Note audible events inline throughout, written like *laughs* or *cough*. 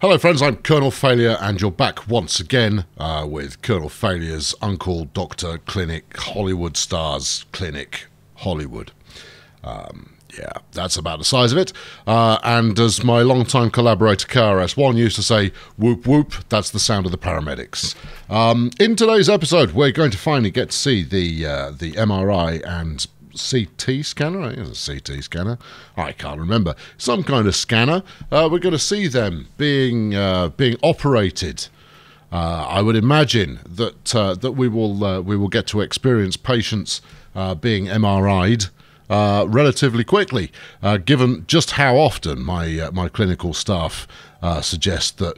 Hello, friends. I'm Colonel Failure, and you're back once again uh, with Colonel Failure's Uncle Doctor Clinic Hollywood Stars Clinic Hollywood. Um, yeah, that's about the size of it. Uh, and as my longtime collaborator KRS-One used to say, whoop whoop, that's the sound of the paramedics. Um, in today's episode, we're going to finally get to see the uh, the MRI and CT scanner. I think it's a CT scanner. I can't remember. Some kind of scanner. Uh, we're going to see them being uh, being operated. Uh, I would imagine that uh, that we will uh, we will get to experience patients uh, being MRI'd. Relatively quickly, given just how often my my clinical staff suggest that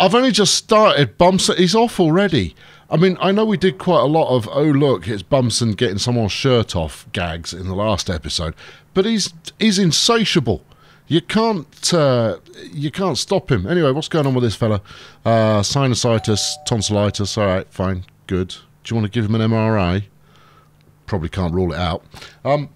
I've only just started. Bumps, he's off already. I mean, I know we did quite a lot of "oh look, it's Bumson getting someone's shirt off" gags in the last episode, but he's he's insatiable. You can't uh, you can't stop him. Anyway, what's going on with this fella? Uh, sinusitis, tonsillitis. All right, fine, good. Do you want to give him an MRI? Probably can't rule it out. Um,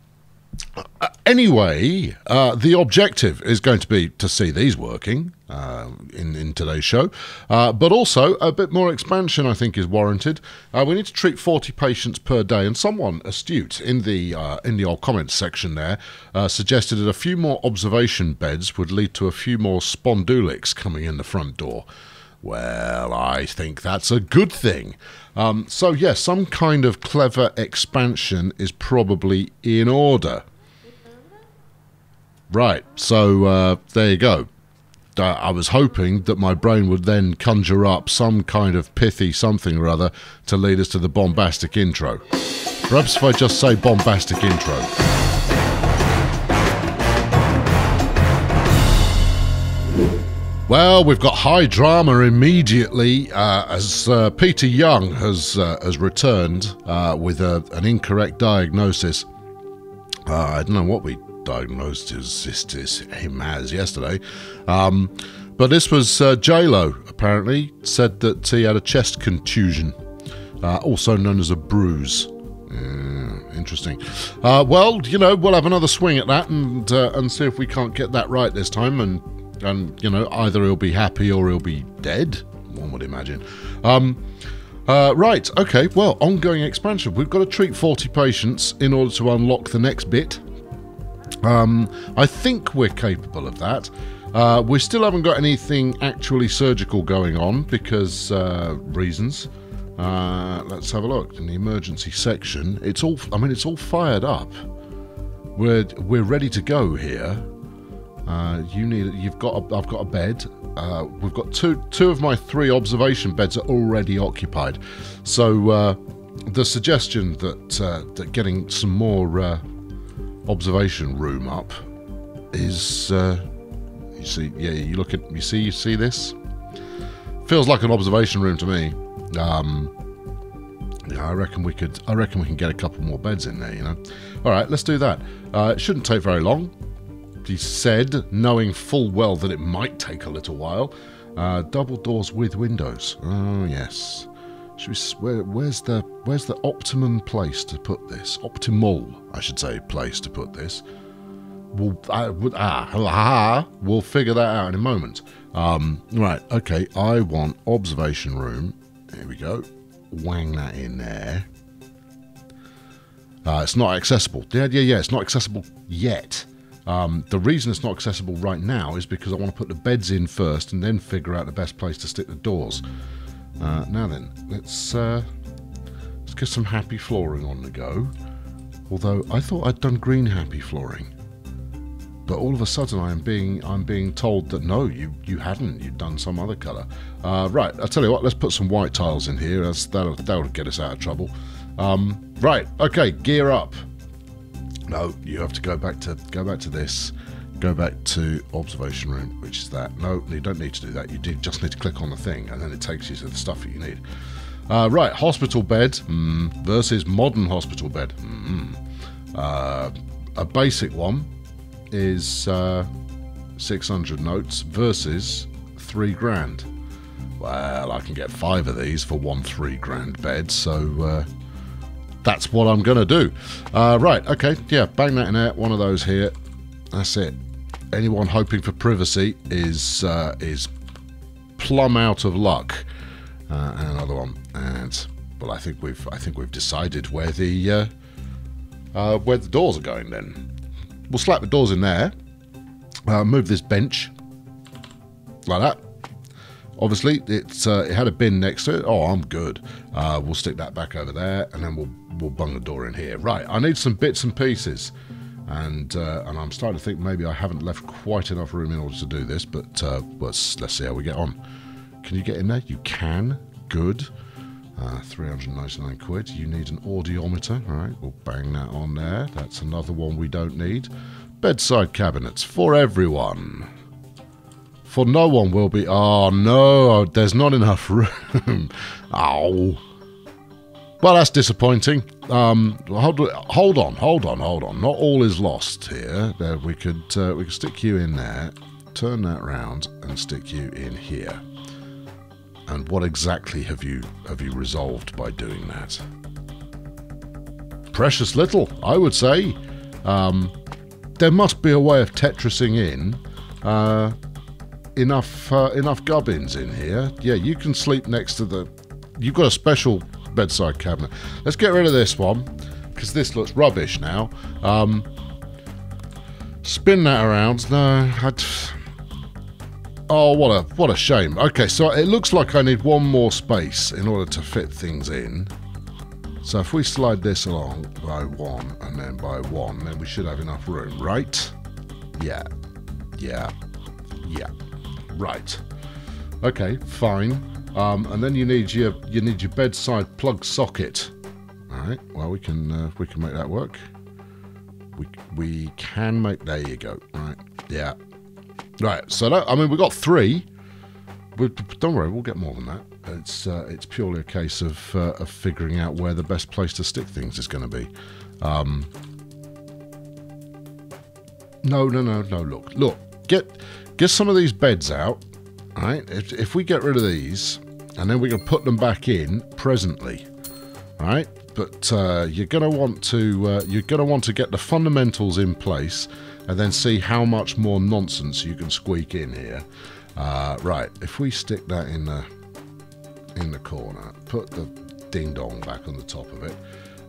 uh, anyway, uh, the objective is going to be to see these working uh, in, in today's show, uh, but also a bit more expansion, I think, is warranted. Uh, we need to treat 40 patients per day, and someone astute in the in the old comments section there suggested that a few more observation beds would lead to a few more spondulics coming in the front door. Well, I think that's a good thing. Um, so, yes, some kind of clever expansion is probably in order. Right, so uh, there you go. Uh, I was hoping that my brain would then conjure up some kind of pithy something or other to lead us to the bombastic intro. Perhaps if I just say bombastic intro. Well, we've got high drama immediately uh, as uh, Peter Young has uh, has returned uh, with a, an incorrect diagnosis. Uh, I don't know what we diagnosed his, his, him as yesterday, um, but this was uh, J Lo. Apparently, said that he had a chest contusion, also known as a bruise. interesting. well, you know, we'll have another swing at that and and see if we can't get that right this time and and you know either he'll be happy or he'll be dead. One would imagine. Um, uh, right. Okay. Well, ongoing expansion. We've got to treat 40 patients in order to unlock the next bit. Um, I think we're capable of that. Uh, we still haven't got anything actually surgical going on because uh, reasons. Uh, let's have a look in the emergency section. It's all. I mean, it's all fired up. We're we're ready to go here. Uh, you need. You've got. A, I've got a bed. Uh, we've got two. Two of my three observation beds are already occupied. So uh, the suggestion that uh, that getting some more uh, observation room up is. Uh, you see, yeah. You look at. You see. You see this. Feels like an observation room to me. Um, yeah, I reckon we could. I reckon we can get a couple more beds in there. You know. All right, let's do that. it shouldn't take very long he said, knowing full well that it might take a little while. Uh, double doors with windows. Oh yes. We, where, where's the where's the optimum place to put this? Optimal, I should say, place to put this. We'll uh, ah, ah, we'll figure that out in a moment. Um, right, okay. I want observation room. Here we go. Wang that in there. Uh, it's not accessible. Yeah, yeah, yeah. It's not accessible yet. Um, the reason it's not accessible right now is because I want to put the beds in first and then figure out the best place to stick the doors. Uh, now then, let's uh, let's get some happy flooring on the go. Although I thought I'd done green happy flooring, but all of a sudden I am being I'm being told that no, you you hadn't. You'd done some other colour. Uh, right, I'll tell you what. Let's put some white tiles in here. That's, that'll that'll get us out of trouble. Um, right, okay, gear up. No, you have to go back to go back to this. Go back to observation room, which is that. No, you don't need to do that. You do just need to click on the thing, and then it takes you to the stuff that you need. Uh, right, hospital bed mm, versus modern hospital bed. Mm. Uh, a basic one is uh, 600 notes versus three grand. Well, I can get five of these for one three grand bed, so uh, that's what I'm going to do. Uh, right, okay, yeah, bang that in there. One of those here. That's it. anyone hoping for privacy is uh, is plumb out of luck. Uh, and another one, and well, I think we've I think we've decided where the uh, uh, where the doors are going. Then we'll slap the doors in there. Uh, move this bench like that. Obviously, it's uh, it had a bin next to it. Oh, I'm good. Uh, we'll stick that back over there, and then we'll we'll bung the door in here. Right, I need some bits and pieces, and uh, and I'm starting to think maybe I haven't left quite enough room in order to do this. But uh, let's let's see how we get on. Can you get in there? You can. Good. Uh, 399 quid. You need an audiometer. All right, we'll bang that on there. That's another one we don't need. Bedside cabinets for everyone. For no one will be. Oh no, there's not enough room. *laughs* oh. Well, that's disappointing. Um, hold, hold on, hold on, hold on. Not all is lost here. There, we could uh, we could stick you in there, turn that round, and stick you in here. And what exactly have you have you resolved by doing that? Precious little, I would say. Um, there must be a way of tetrising in uh, enough uh, enough gubbins in here. Yeah, you can sleep next to the. You've got a special bedside cabinet. Let's get rid of this one because this looks rubbish now. Um, spin that around. No, I'd. Oh, what a what a shame. Okay, so it looks like I need one more space in order to fit things in. So if we slide this along by one and then by one, then we should have enough room, right? Yeah. Yeah. Yeah. Right. Okay, fine. Um, and then you need your you need your bedside plug socket. All right. Well, we can uh, we can make that work. We we can make. There you go. Right. Yeah. Right, so that, I mean, we've got three. We, don't worry, we'll get more than that. It's uh, it's purely a case of uh, of figuring out where the best place to stick things is going to be. Um, no, no, no, no. Look, look. Get get some of these beds out. Right. If if we get rid of these, and then we can put them back in presently. Right. But uh, you're going to want to uh, you're going to want to get the fundamentals in place and then see how much more nonsense you can squeak in here. Uh, right, if we stick that in the in the corner, put the ding dong back on the top of it.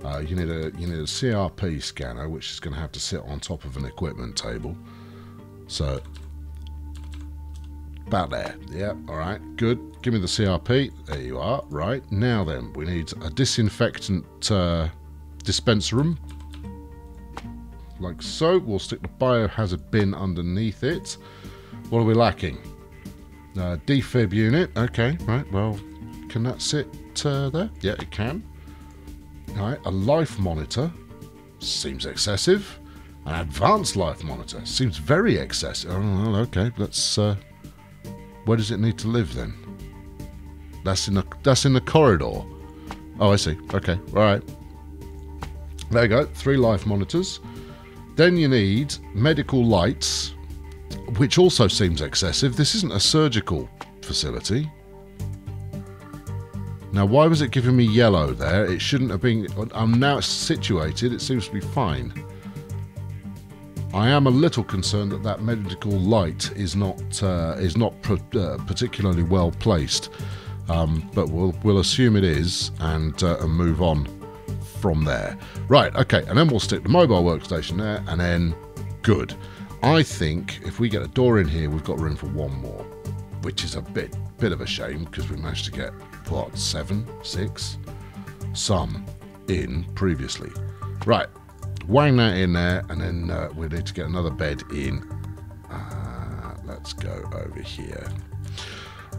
Uh, you need a you need a CRP scanner, which is going to have to sit on top of an equipment table. So about there. Yeah, all right, good. Give me the CRP. There you are. Right now, then we need a disinfectant uh, dispenser room like so. We'll stick the biohazard bin underneath it. What are we lacking? Uh, defib unit. Okay, right. Well, can that sit uh, there? Yeah, it can. All right, a life monitor. Seems excessive. An advanced life monitor. Seems very excessive. Oh, well, okay. Let's. Uh, where does it need to live then? That's in the that's in the corridor. Oh, I see. Okay. All right. There you go. Three life monitors. Then you need medical lights, which also seems excessive. This isn't a surgical facility. Now, why was it giving me yellow there? It shouldn't have been. I'm now situated. It seems to be fine. I am a little concerned that that medical light is not uh, is not uh, particularly well placed, um, but we'll we'll assume it is and, uh, and move on from there. Right, okay, and then we'll stick the mobile workstation there, and then good. I think if we get a door in here, we've got room for one more, which is a bit bit of a shame because we managed to get what seven, six, some in previously. Right, wang that in there, and then uh, we need to get another bed in. Uh, let's go over here.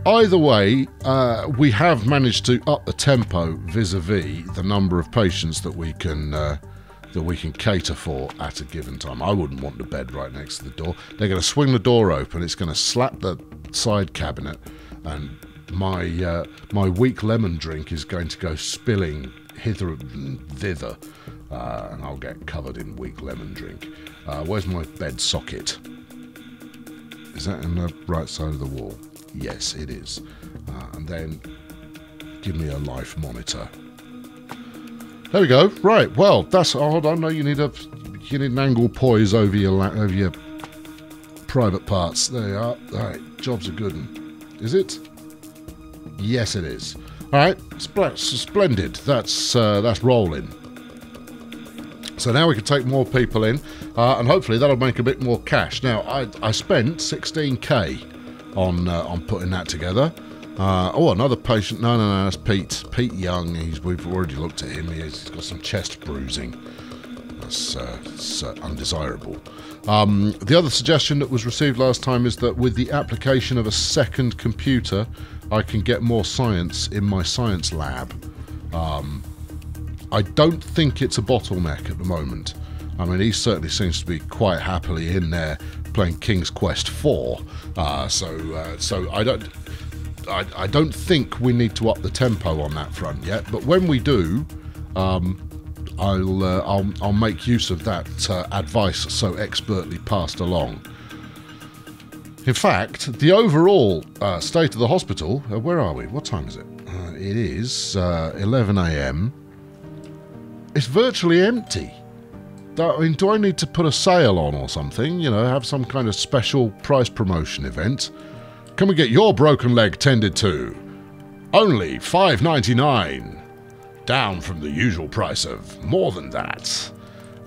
Either way, uh, we have managed to up the tempo vis-a-vis the number of patients that we can uh, that we can cater for at a given time. I wouldn't want the bed right next to the door. They're going to swing the door open. It's going to slap the side cabinet, and my uh, my weak lemon drink is going to go spilling hither and thither, uh, and I'll get covered in weak lemon drink. Uh, where's my bed socket? Is that in the right side of the wall? Yes, it is. Uh, and then give me a life monitor. There we go. Right. Well, that's. Oh, hold on. No, you need a. You need an Anglepoise over your over your private parts. There you are. All right, job's a good. Is it? Yes, it is. All right, spl- splendid. That's uh, that's rolling. So now we can take more people in, uh, and hopefully that'll make a bit more cash. Now I, I spent 16k on uh, on putting that together. Uh, oh, another patient. No, no, no, that's Pete. Pete Young. He's, we've already looked at him. He's got some chest bruising. That's, uh, that's uh, undesirable. Um, the other suggestion that was received last time is that with the application of a second computer, I can get more science in my science lab. Um, I don't think it's a bottleneck at the moment. I mean, he certainly seems to be quite happily in there playing King's Quest 4. Uh, so, uh, so I don't, I, I, don't think we need to up the tempo on that front yet. But when we do, um, I'll, uh, I'll, I'll make use of that uh, advice so expertly passed along. In fact, the overall uh, state of the hospital. Uh, where are we? What time is it? it is 11 a.m it's virtually empty. I mean, do I need to put a sale on or something? You know, have some kind of special price promotion event? Can we get your broken leg tended to? Only five ninety nine, down from the usual price of more than that.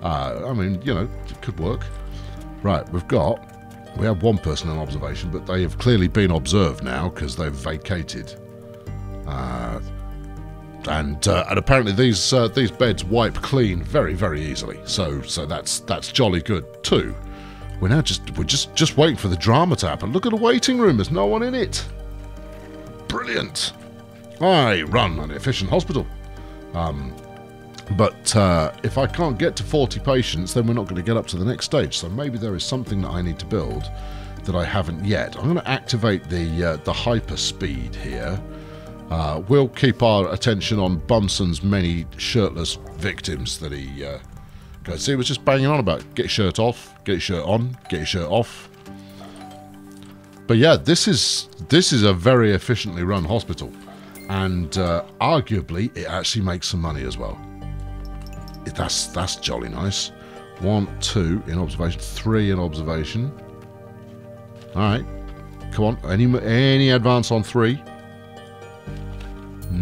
Uh, I mean, you know, it could work. Right, we've got we have one person in observation, but they have clearly been observed now because they've vacated. Uh, and uh, and apparently these uh, these beds wipe clean very very easily. So so that's that's jolly good too. We're now just we're just just waiting for the drama to happen. Look at the waiting room. There's no one in it. Brilliant. I run an efficient hospital. Um, but uh, if I can't get to 40 patients, then we're not going to get up to the next stage. So maybe there is something that I need to build that I haven't yet. I'm going to activate the uh, the hyper speed here uh, we'll keep our attention on Bunsen's many shirtless victims that he uh, goes. See, he was just banging on about get your shirt off, get your shirt on, get your shirt off. But yeah, this is this is a very efficiently run hospital, and uh, arguably it actually makes some money as well. That's that's jolly nice. One, two in observation, three in observation. All right, come on. Any any advance on three?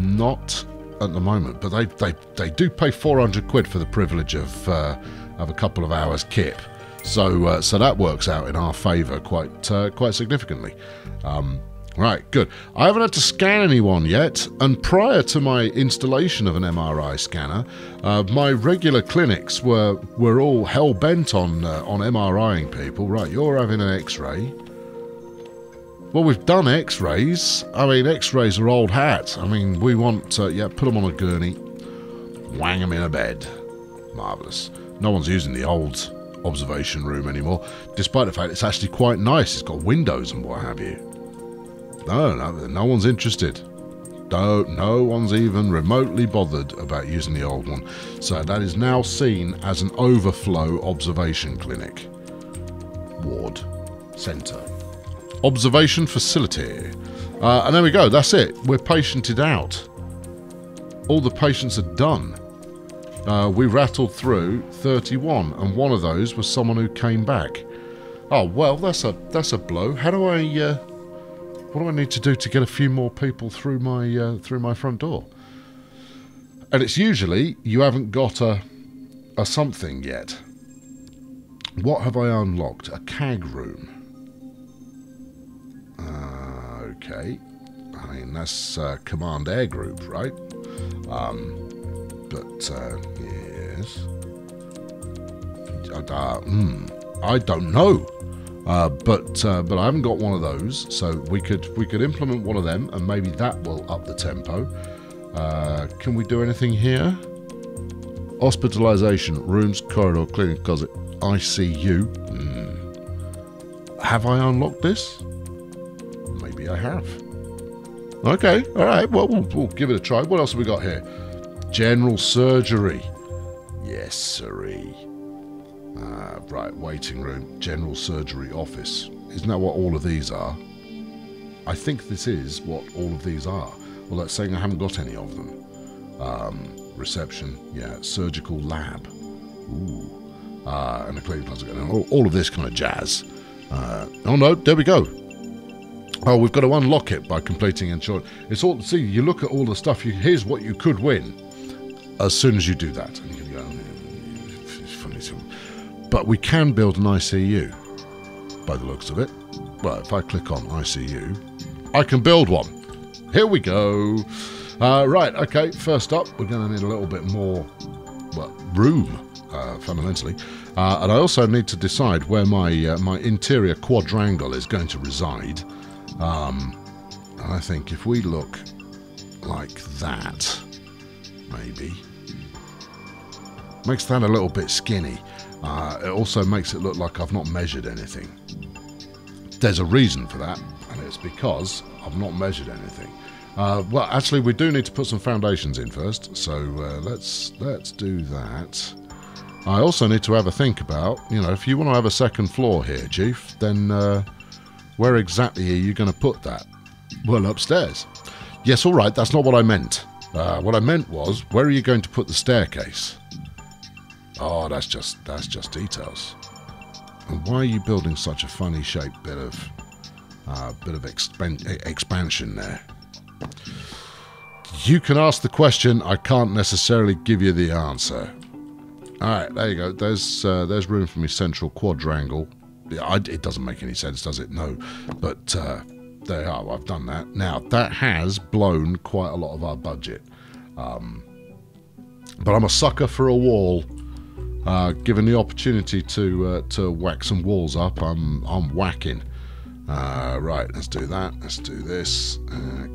Not at the moment, but they, they, they do pay 400 quid for the privilege of, uh, of a couple of hours kip. So, uh, so that works out in our favour quite, uh, quite significantly. Um, right, good. I haven't had to scan anyone yet, and prior to my installation of an MRI scanner, uh, my regular clinics were were all hell bent on uh, on MRIing people. Right, you're having an X-ray. Well, we've done X-rays. I mean, X-rays are old hat. I mean, we want, uh, yeah, put them on a gurney, wang them in a bed. Marvellous. No one's using the old observation room anymore, despite the fact it's actually quite nice. It's got windows and what have you. No, no, no one's interested. No, no one's even remotely bothered about using the old one. So that is now seen as an overflow observation clinic. Ward. Centre. Observation facility. Uh, and there we go, that's it. We're patiented out. All the patients are done. Uh, we rattled through 31, and one of those was someone who came back. Oh well, that's a that's a blow. How do I? Uh, what do I need to do to get a few more people through my uh, through my front door? And it's usually you haven't got a a something yet. What have I unlocked? A CAG room. Okay. I mean, that's uh, Command Air Group, right? Um, but, uh, yes. Uh, hmm, I don't know. Uh, but uh, but I haven't got one of those, so we could we could implement one of them, and maybe that will up the tempo. Uh, can we do anything here? Hospitalization rooms, corridor, clinic, closet, ICU. Hmm. Have I unlocked this? I have. Okay, all right. Well, well, give it a try. What else have we got here? General surgery. Yes, sirree. Uh, right, waiting room, general surgery office. Isn't that what all of these are? I think this is what all of these are. Well, that's saying I haven't got any of them. Um, reception, yeah, surgical lab. Ooh. Uh, and a cleaning closet. All, all of this kind of jazz. Uh, oh no, there we go. Oh, we've got to unlock it by completing insurance. It's all. See, you look at all the stuff. You here's what you could win. As soon as you do that, and you can go. It's funny, but we can build an ICU. By the looks of it. Well, if I click on ICU, I can build one. Here we go. Uh, right. Okay. First up, we're going to need a little bit more, well, room, uh, fundamentally. Uh, and I also need to decide where my uh, my interior quadrangle is going to reside. Um, I think if we look like that, maybe makes that a little bit skinny. Uh, it also makes it look like I've not measured anything. There's a reason for that, and it's because I've not measured anything. Uh, well, actually, we do need to put some foundations in first, so uh, let's let's do that. I also need to have a think about, you know, if you want to have a second floor here, Chief, then uh, where exactly are you going to put that? Well, upstairs. Yes, all right, that's not what I meant. Uh, what I meant was, where are you going to put the staircase? Oh, that's just that's just details. And why are you building such a funny shaped bit of uh, bit of expan- expansion there? You can ask the question. I can't necessarily give you the answer. All right, there you go. There's uh, there's room for me central quadrangle. I, it doesn't make any sense, does it? No, but uh, there are. I've done that. Now that has blown quite a lot of our budget. Um, but I'm a sucker for a wall. Uh, given the opportunity to uh, to whack some walls up, I'm I'm whacking. Uh, right, let's do that. Let's do this. Uh,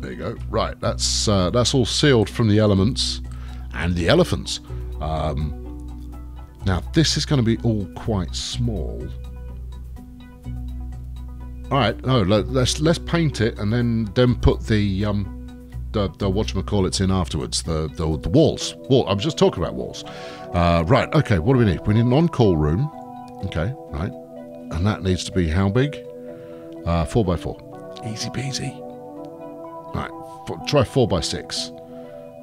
there you go. Right, that's uh, that's all sealed from the elements and the elephants. Um, now this is going to be all quite small. All right, no, let's let's paint it and then then put the um the the whatchamacallits in afterwards. The, the the walls. Wall. I'm just talking about walls. Uh, right. Okay. What do we need? We need an on-call room. Okay. Right. And that needs to be how big? Uh, four by four. Easy peasy. Right. Four, try four by six.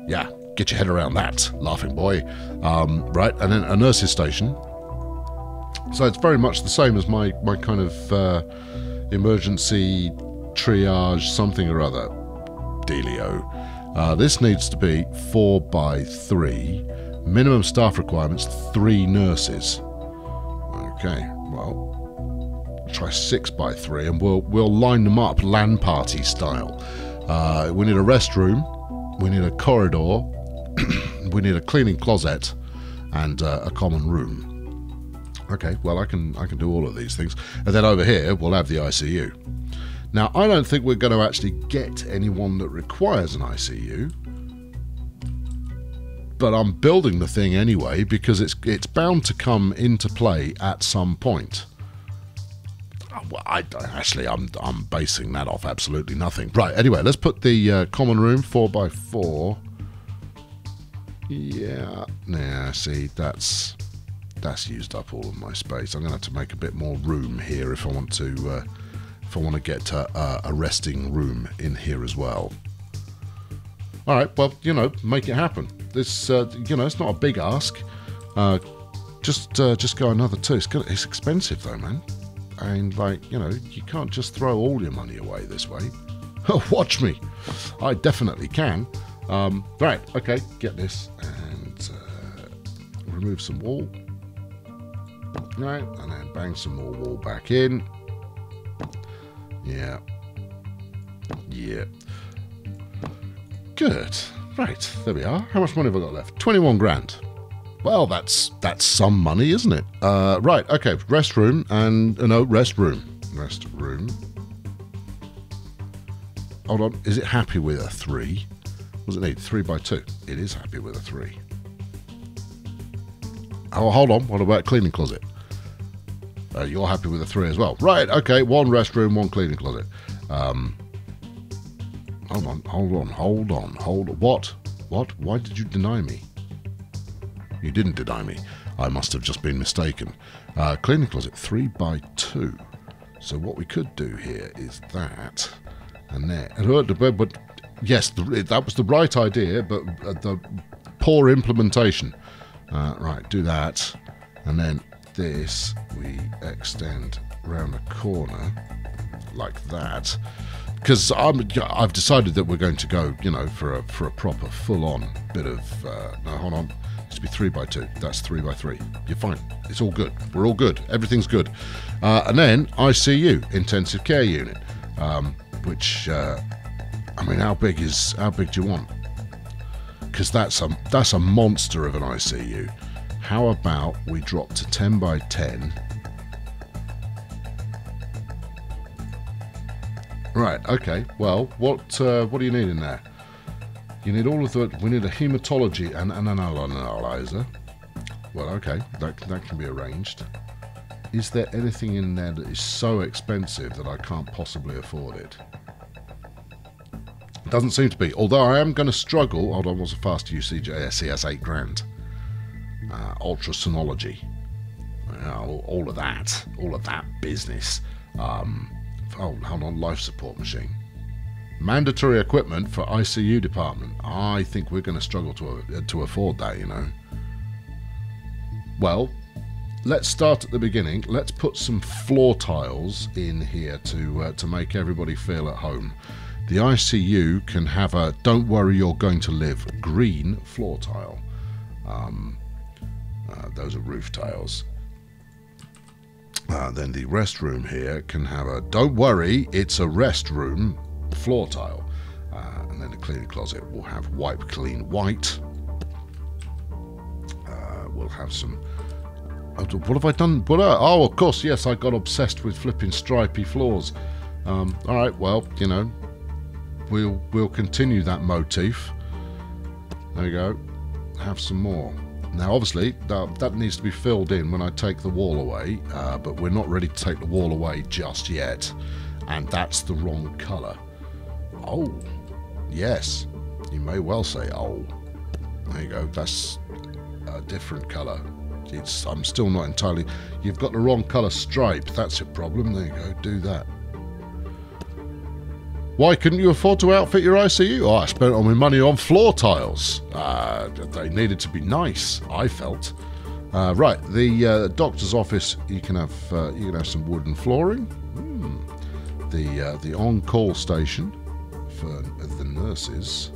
Yeah. Get your head around that, laughing boy. Um, right. And then a nurse's station. So it's very much the same as my my kind of uh, emergency triage something or other dealio. Uh, this needs to be four by three. Minimum staff requirements three nurses. Okay, well, try six by three, and we'll we'll line them up LAN party style. Uh, we need a restroom, we need a corridor, *clears throat* we need a cleaning closet, and uh, a common room. Okay, well I can I can do all of these things, and then over here we'll have the ICU. Now, I don't think we're going to actually get anyone that requires an ICU, but I'm building the thing anyway because it's it's bound to come into play at some point. Well, I, actually, I'm I'm basing that off absolutely nothing. Right. Anyway, let's put the uh, common room four by four. Yeah. Nah. See, that's that's used up all of my space. I'm going to have to make a bit more room here if I want to. Uh, if I want to get a, a resting room in here as well. All right, well, you know, make it happen. This, uh, you know, it's not a big ask. Uh, just, uh, just go another two. It's, it's expensive though, man. And like, you know, you can't just throw all your money away this way. *laughs* Watch me. I definitely can. Um, right, okay, get this and uh, remove some wall. Right, and then bang some more wall back in. Yeah. Yeah. Good. Right, there we are. How much money have I got left? 21 grand. Well, that's that's some money, isn't it? Uh, right, okay, restroom and, uh, no, restroom. Restroom. Hold on, is it happy with a 3? Does it need? 3 by 2. It is happy with a 3. Oh, hold on, what about cleaning closet? Uh, you're happy with a three as well. Right, okay, one restroom, one cleaning closet. Um, hold on, hold on, hold on, hold on. What? What? Why did you deny me? You didn't deny me. I must have just been mistaken. Uh, cleaning closet, three by two. So what we could do here is that, and there. And, but yes, the, that was the right idea, but uh, the poor implementation. Uh, right, do that, and then this, we extend round the corner like that. Because I've decided that we're going to go, you know, for a for a proper full-on bit of. Uh, no, hold on. It's to be three by two. That's three by three. You're fine. It's all good. We're all good. Everything's good. Uh, and then ICU, intensive care unit, um, which uh, I mean, how big is how big do you want? Because that's a that's a monster of an ICU. How about we drop to 10 by 10? Right. Okay. Well, what uh, what do you need in there? You need all of the. We need a hematology and an analyzer. Well, okay, that that can be arranged. Is there anything in there that is so expensive that I can't possibly afford it? Doesn't seem to be. Although I am going to struggle. Hold on, what's a fast UCJ? CS eight grand. Uh, ultrasonology. all, all, of that. All of that business. Um, oh, hold on, life support machine. Mandatory equipment for ICU department. I think we're going to struggle to uh, to afford that. You know. Well, let's start at the beginning. Let's put some floor tiles in here to uh, to make everybody feel at home. The ICU can have a don't worry you're going to live green floor tile. Um, uh, those are roof tiles. Uh, then the restroom here can have a don't worry it's a restroom floor tile. Uh, and then the cleaning closet will have wipe clean white. Uh, we'll have some oh, what have I done? Uh, oh, of course, yes, I got obsessed with flipping stripy floors. Um, all right, well, you know, we'll we'll continue that motif. There you go. Have some more. Now, obviously, that, that needs to be filled in when I take the wall away, uh, but we're not ready to take the wall away just yet, and that's the wrong colour. Oh, yes, you may well say, oh. There you go, that's a different colour. It's, I'm still not entirely... You've got the wrong colour stripe, that's a problem. There you go, do that. Why couldn't you afford to outfit your ICU? Oh, I spent all my money on floor tiles. Uh, they needed to be nice, I felt. Uh, right, the uh, doctor's office, you can have uh, you can have some wooden flooring. Mm. The uh, the on-call station for the nurses,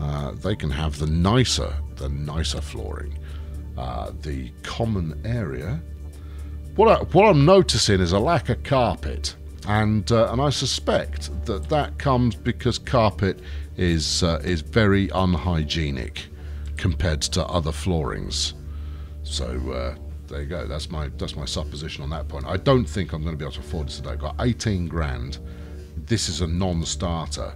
uh, they can have the nicer the nicer flooring. the common area. What I, what I'm noticing is a lack of carpet and uh, and I suspect that that comes because carpet is uh, is very unhygienic compared to other floorings. So uh, there you go. That's my that's my supposition on that point. I don't think I'm going to be able to afford this today. I've got 18 grand. This is a non-starter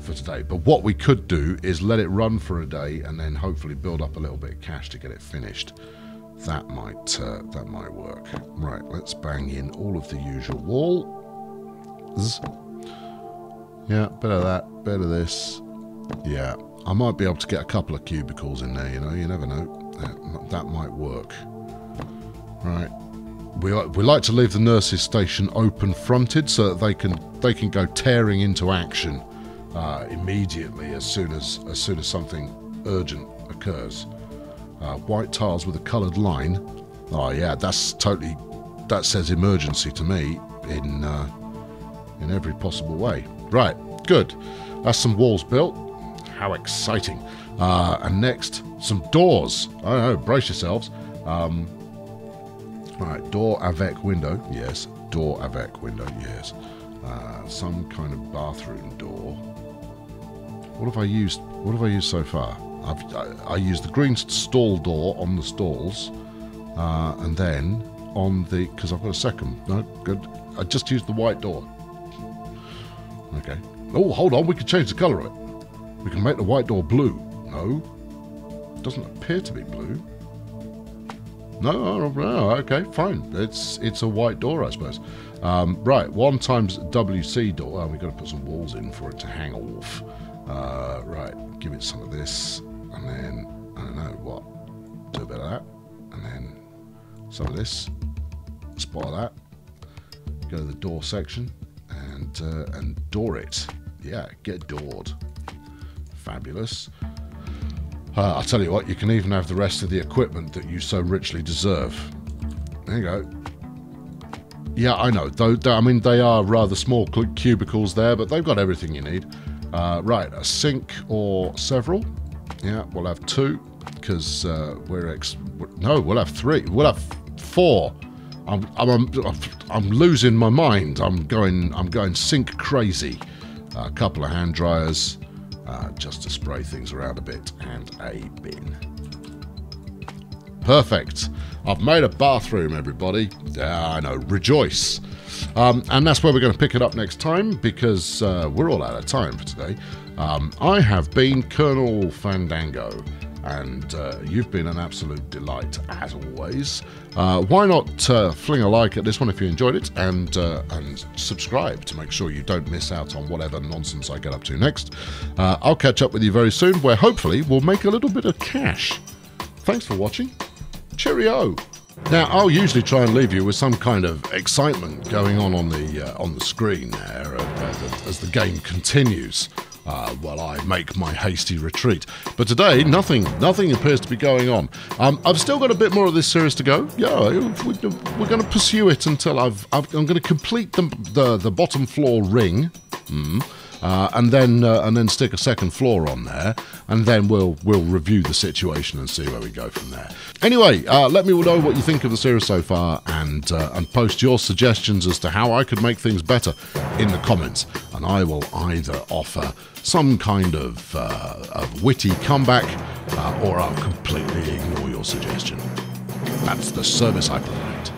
for today. But what we could do is let it run for a day and then hopefully build up a little bit of cash to get it finished. That might uh, that might work. Right, let's bang in all of the usual wall yeah, bit of that, of this. Yeah, I might be able to get a couple of cubicles in there, you know, you never know. That, that might work. Right. We, we like to leave the nurses station open fronted so that they can they can go tearing into action uh, immediately as soon as as soon as something urgent occurs. Uh, white tiles with a coloured line. Oh yeah, that's totally that says emergency to me in uh, in every possible way. Right, good. That's some walls built. How exciting. Uh, and next, some doors. I don't know, brace yourselves. Um, right, door avec window. Yes, door avec window. Yes. Uh, some kind of bathroom door. What have I used? What have I used so far? I've I, I used the green stall door on the stalls, uh, and then on the because I've got a second. No, good. I just used the white door. Okay. Oh, hold on. We can change the colour of it. We can make the white door blue. No. Doesn't appear to be blue. No, no, okay, fine. It's it's a white door, I suppose. Um, right, one times WC door. Oh, we've got to put some walls in for it to hang off. Uh, right, give it some of this, and then I don't know what. Do a bit of that, and then some of this. Spot that. Go to the door section and uh, and door it. Yeah, get doored. Fabulous. Uh, I'll tell you what, you can even have the rest of the equipment that you so richly deserve. There you go. Yeah, I know. Though I mean, they are rather small cubicles there, but they've got everything you need. Uh, right, a sink or several. Yeah, we'll have two because uh, we're ex. No, we'll have three. We'll have four. I'm, I'm, I'm, losing my mind. I'm going, I'm going sink crazy. a couple of hand dryers, uh, just to spray things around a bit, and a bin. Perfect. I've made a bathroom, everybody. Yeah, I know. Rejoice. Um, and that's where we're going to pick it up next time because uh, we're all out of time for today. Um, I have been Colonel Fandango and uh, you've been an absolute delight as always. Uh, why not uh, fling a like at this one if you enjoyed it, and uh, and subscribe to make sure you don't miss out on whatever nonsense I get up to next. Uh, I'll catch up with you very soon, where hopefully we'll make a little bit of cash. Thanks for watching. Cheerio. Now, I'll usually try and leave you with some kind of excitement going on on the uh, on the screen there as the game continues uh, while I make my hasty retreat. But today, nothing, nothing appears to be going on. Um, I've still got a bit more of this series to go. Yeah, we're going to pursue it until I've, i am going to complete the, the, the bottom floor ring. Mm uh, and then uh, and then stick a second floor on there, and then we'll we'll review the situation and see where we go from there. Anyway, uh, let me know what you think of the series so far, and uh, and post your suggestions as to how I could make things better in the comments, and I will either offer some kind of, uh, of witty comeback, uh, or I'll completely ignore your suggestion. That's the service I provide.